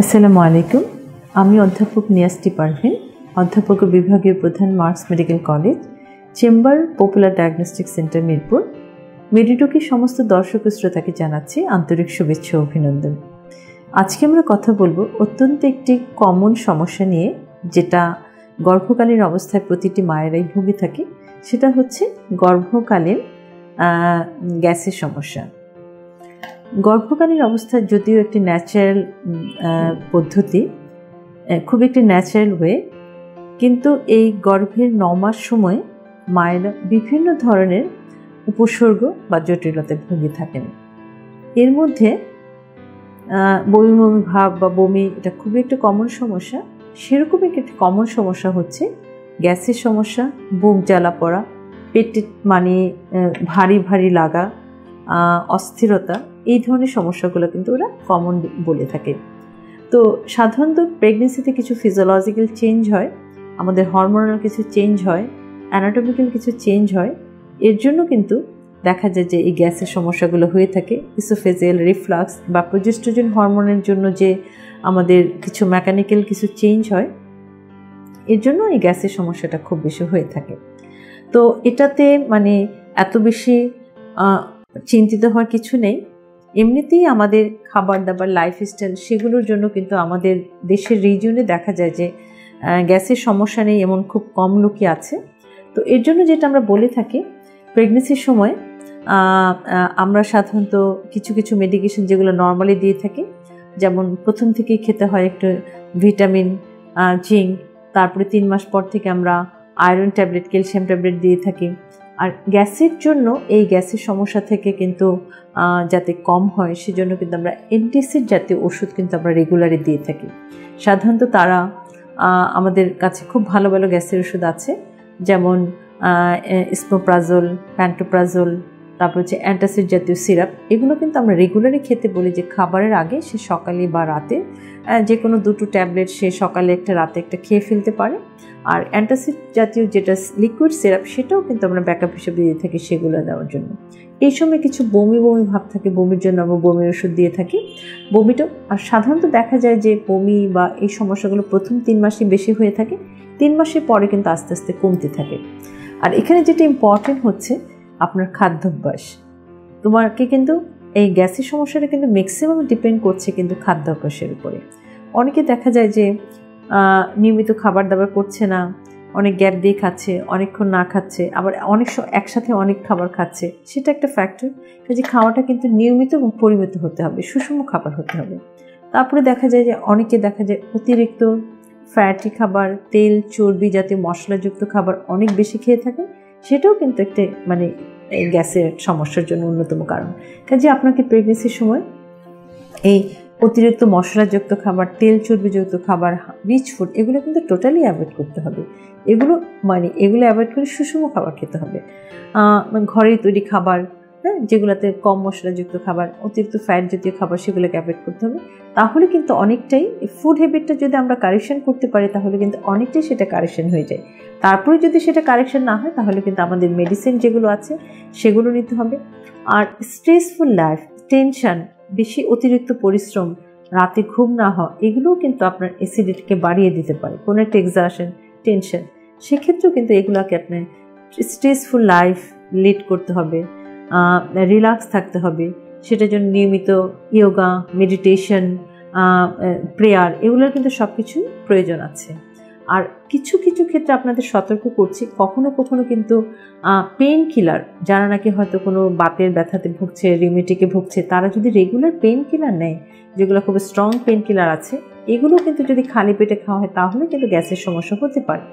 আসসালামু আলাইকুম। আমি অধ্যাপক নিয়াস্টি পারভিন অধ্যাপক বিভাগীয় প্রধান Marks medical college, chamber popular diagnostic centre Mirpur. মেডিটোকে সমস্ত দর্শক শ্রোতাকে জানাচ্ছি আন্তরিক শুভেচ্ছা অভিনন্দন। আজকে আমরা কথা বলব অত্যন্ত একটি কমন সমস্যা নিয়ে, যেটা গর্ভকালীন অবস্থায় প্রতিটি মায়েরাই ভুগে থাকে। সেটা হচ্ছে গর্ভকালীন গ্যাসের সমস্যা। গর্ভকালীন অবস্থায় যদিও একটি ন্যাচারাল পদ্ধতি খুব একটি ন্যাচারাল ওয়ে কিন্তু এই গর্ভের ন মাস সময় মায়েরা বিভিন্ন ধরনের উপসর্গ বা জটিলতায় ভুগে থাকেন। এর মধ্যে বমি বমি ভাব বা বমি, এটা খুবই একটা কমন সমস্যা। সেরকম একটি কমন সমস্যা হচ্ছে গ্যাসের সমস্যা, বুক জ্বালা পড়া, পেটে মানে ভারী ভারী লাগা অস্থিরতা এই ধরনের সমস্যাগুলো কিন্তু ওরা কমন বলে থাকে। তো সাধারণত প্রেগনেন্সিতে কিছু ফিজিওলজিক্যাল চেঞ্জ হয়, আমাদের হরমোনাল কিছু চেঞ্জ হয় অ্যানাটমিক্যাল কিছু চেঞ্জ হয়, এর জন্য কিন্তু দেখা যায় যে এই গ্যাসের সমস্যাগুলো হয়ে থাকে। ইসোফেজিয়াল রিফ্লাক্স বা প্রজেস্ট্রোজেন হরমোনের জন্য যে আমাদের কিছু মেকানিক্যাল কিছু চেঞ্জ হয়, এর জন্য এই গ্যাসের সমস্যাটা খুব বেশি হয়ে থাকে। তো এটাতে মানে এত বেশি চিন্তিত হওয়ার কিছু নেই। এমনিতেই আমাদের খাবার দাবার লাইফস্টাইল সেগুলোর জন্য কিন্তু আমাদের দেশের রিজনে দেখা যায় যে গ্যাসের সমস্যা নেই, এমন খুব কম লোকই আছে। তো এর জন্য যেটা আমরা বলে থাকি প্রেগনেন্সির সময় আমরা সাধারণত কিছু কিছু মেডিকেশন যেগুলো নর্মালি দিয়ে থাকি, যেমন প্রথম থেকেই খেতে হয় একটু ভিটামিন জিঙ্ক তারপরে তিন মাস পর থেকে আমরা আয়রন ট্যাবলেট ক্যালসিয়াম ট্যাবলেট দিয়ে থাকি। আর গ্যাসের জন্য এই গ্যাসের সমস্যা থেকে কিন্তু যাতে কম হয়, সেজন্য কিন্তু আমরা অ্যান্টিসিড জাতীয় ওষুধ কিন্তু আমরা রেগুলারই দিয়ে থাকি। সাধারণত তারা আমাদের কাছে খুব ভালো ভালো গ্যাসের ওষুধ আছে, যেমন স্মোপ্রাজল প্যান্টোপ্রাজল তারপর হচ্ছে অ্যান্টাসিড জাতীয় সিরাপ, এগুলো কিন্তু আমরা রেগুলারই খেতে বলি যে খাবারের আগে সে সকালে বা রাতে। যে কোনো দুটো ট্যাবলেট সে সকালে একটা রাতে একটা খেয়ে ফেলতে পারে। আর অ্যান্টাসিড জাতীয় যেটা লিকুইড সিরাপ, সেটাও কিন্তু আমরা ব্যাকআপ হিসেবে দিয়ে থাকি সেগুলো দেওয়ার জন্য। এই সময় কিছু বমি বমি ভাব থাকে, বমির জন্য আমরা বমির ওষুধ দিয়ে থাকি। বমিটা, আর সাধারণত দেখা যায় যে বমি বা এই সমস্যাগুলো প্রথম তিন মাসে বেশি হয়ে থাকে, তিন মাসের পরে কিন্তু আস্তে আস্তে কমতে থাকে। আর এখানে যেটা ইম্পর্টেন্ট হচ্ছে আপনার খাদ্যাভ্যাস। তোমাকে কিন্তু এই গ্যাসের সমস্যাটা কিন্তু ম্যাক্সিমাম ডিপেন্ড করছে কিন্তু খাদ্যাভ্যাসের উপরে। অনেকে দেখা যায় যে নিয়মিত খাবার দাবার করছে না, অনেক গ্যাপ দিয়ে খাচ্ছে, অনেকক্ষণ না খাচ্ছে, আবার অনেক একসাথে অনেক খাবার খাচ্ছে। সেটা একটা ফ্যাক্টর যে খাওয়াটা কিন্তু নিয়মিত এবং পরিমিত হতে হবে, সুষম খাবার হতে হবে। তারপরে দেখা যায় যে, অনেকে দেখা যায় অতিরিক্ত ফ্যাটি খাবার, তেল, চর্বি জাতীয় মশলাযুক্ত খাবার অনেক বেশি খেয়ে থাকে সেটাও কিন্তু একটা মানে গ্যাসের সমস্যার জন্য অন্যতম কারণ। কাজে আপনাকে প্রেগনেন্সির সময় এই অতিরিক্ত মশলাযুক্ত খাবার, তেল চর্বিযুক্ত খাবার রিচ ফুড এগুলো কিন্তু টোটালি অ্যাভয়েড করতে হবে। এগুলো মানে এগুলো অ্যাভয়েড করে সুষম খাবার খেতে হবে। ঘরেই তৈরি খাবার হ্যাঁ যেগুলোতে কম মশলাযুক্ত খাবার, অতিরিক্ত ফ্যাট জাতীয় খাবার সেগুলোকে অ্যাভয়েড করতে হবে। তাহলে কিন্তু অনেকটাই ফুড হ্যাবিটটা যদি আমরা কারেকশন করতে পারি, তাহলে কিন্তু অনেকটাই সেটা কারেকশন হয়ে যায়। তারপরে যদি সেটা কারেকশন না হয়, তাহলে কিন্তু আমাদের মেডিসিন যেগুলো আছে, সেগুলো নিতে হবে। আর স্ট্রেসফুল লাইফ টেনশন বেশি অতিরিক্ত পরিশ্রম, রাতে ঘুম না হওয়া, এগুলোও কিন্তু আপনার অ্যাসিডিটিকে বাড়িয়ে দিতে পারে। কোনো একটা এক্সাশন টেনশন সেক্ষেত্রেও কিন্তু এগুলোকে আপনার স্ট্রেসফুল লাইফ লিড করতে হবে। রিল্যাক্স থাকতে হবে। সেটার জন্য নিয়মিত ইয়োগা মেডিটেশন প্রেয়ার এগুলোর কিন্তু সব কিছুই প্রয়োজন আছে। আর কিছু কিছু ক্ষেত্রে আপনাদের সতর্ক করছি, কখনো কখনো কিন্তু পেন কিলার যারা নাকি হয়তো কোনো বাতের ব্যথাতে ভুগছে রিউমেটিকে ভুগছে, তারা যদি রেগুলার পেন কিলার নেয়, যেগুলো খুব স্ট্রং পেন কিলার আছে, এগুলো কিন্তু যদি খালি পেটে খাওয়া হয়, তাহলে কিন্তু গ্যাসের সমস্যা হতে পারে।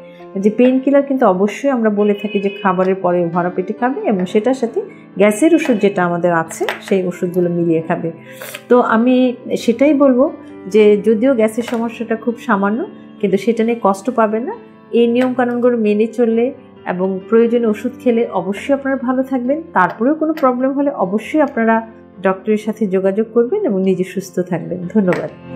যে পেন কিলার কিন্তু অবশ্যই আমরা বলে থাকি যে খাবারের পরে ভরা পেটে খাবে এবং সেটার সাথে গ্যাসের ওষুধ যেটা আমাদের আছে, সেই ওষুধগুলো মিলিয়ে খাবে। তো আমি সেটাই বলব যে যদিও গ্যাসের সমস্যাটা খুব সামান্য, কিন্তু সেটা নিয়ে কষ্ট পাবেন না। এই নিয়মকানুনগুলো মেনে চললে এবং প্রয়োজনে ওষুধ খেলে অবশ্যই আপনারা ভালো থাকবেন। তারপরেও কোনো প্রবলেম হলে অবশ্যই আপনারা ডক্টরের সাথে যোগাযোগ করবেন এবং নিজে সুস্থ থাকবেন। ধন্যবাদ।